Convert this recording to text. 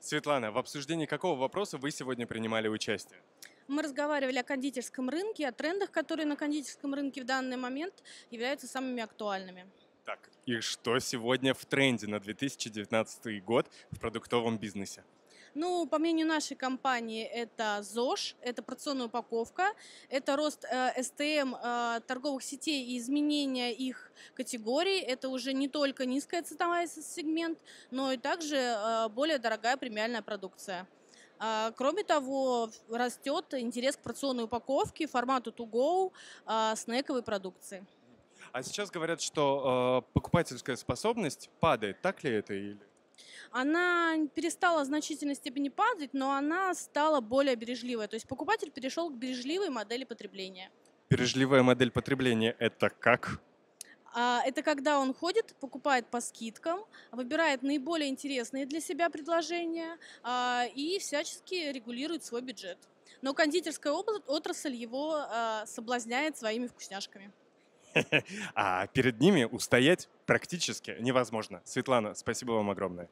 Светлана, в обсуждении какого вопроса вы сегодня принимали участие? Мы разговаривали о кондитерском рынке, о трендах, которые на кондитерском рынке в данный момент являются самыми актуальными. Так, и что сегодня в тренде на 2019 год в продуктовом бизнесе? Ну, по мнению нашей компании, это ЗОЖ, это порционная упаковка, это рост э, СТМ э, торговых сетей и изменение их категорий. Это уже не только низкая ценовая сегмент, но и также э, более дорогая премиальная продукция. А, кроме того, растет интерес к порционной упаковке, формату to go, а, снековой продукции. А сейчас говорят, что э, покупательская способность падает. Так ли это или? Она перестала в значительной степени падать, но она стала более бережливой. То есть покупатель перешел к бережливой модели потребления. Бережливая модель потребления – это как? А, это когда он ходит, покупает по скидкам, выбирает наиболее интересные для себя предложения а, и всячески регулирует свой бюджет. Но кондитерская отрасль его а, соблазняет своими вкусняшками. А перед ними устоять практически невозможно. Светлана, спасибо вам огромное.